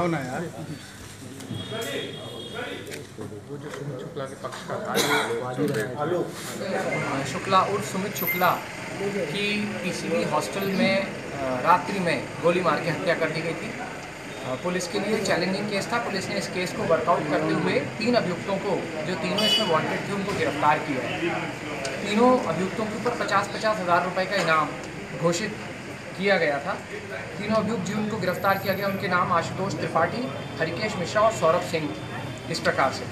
आओ ना यार। शुक्ला उर्फ़ सुमित शुक्ला की पीसीबी हॉस्टल में रात्रि में गोली मार के हत्या कर दी गई थी। पुलिस के लिए चैलेंजिंग केस था। पुलिस ने इस केस को वर्कआउट करते हुए तीन अभियुक्तों को, जो तीनों इसमें वांटेड थे, उनको गिरफ़्तार किया। तीनों अभियुक्तों के ऊपर पचास पचास हज़ार रुपये का इनाम घोषित किया गया था। तीनों अभियुक्त जिनको गिरफ़्तार किया गया, उनके नाम आशुतोष त्रिपाठी, हरिकेश मिश्रा और सौरभ सिंह इस प्रकार से।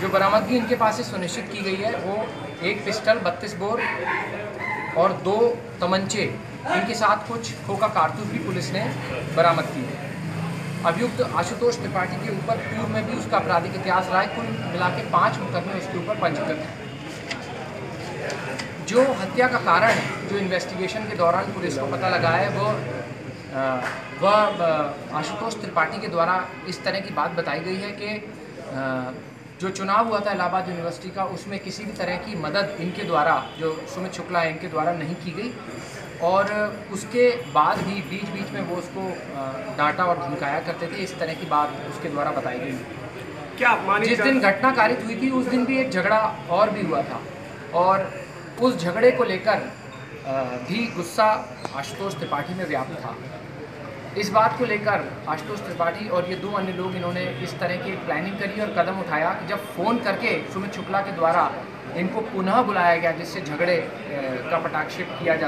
जो बरामदगी इनके पास से सुनिश्चित की गई है, वो एक पिस्टल, बत्तीस बोर और दो तमंचे, इनके साथ कुछ खोखा कारतूस भी पुलिस ने बरामद की है। अभियुक्त आशुतोष त्रिपाठी के ऊपर पूर्व में भी उसका आपराधिक इतिहास रहा है कुल मिला के पाँच मुकदमे उसके ऊपर पंजीकृत हैं। जो हत्या का कारण है जो इन्वेस्टिगेशन के दौरान पुलिस को पता लगा है वो वह आशुतोष त्रिपाठी के द्वारा इस तरह की बात बताई गई है कि जो चुनाव हुआ था इलाहाबाद यूनिवर्सिटी का उसमें किसी भी तरह की मदद इनके द्वारा जो सुमित शुक्ला है इनके द्वारा नहीं की गई। और उसके बाद भी बीच बीच में वो उसको डांटा और धमकाया करते थे इस तरह की बात उसके द्वारा बताई गई। क्या जिस दिन घटना कारित हुई थी उस दिन भी एक झगड़ा और भी हुआ था। और उस झगड़े को लेकर भी गुस्सा आशुतोष त्रिपाठी में व्याप्त था। इस बात को लेकर आशुतोष त्रिपाठी और ये दो अन्य लोग इन्होंने इस तरह की प्लानिंग करी और कदम उठाया कि जब फ़ोन करके सुमित शुक्ला के द्वारा इनको पुनः बुलाया गया, जिससे झगड़े का पटाक्षेप किया जा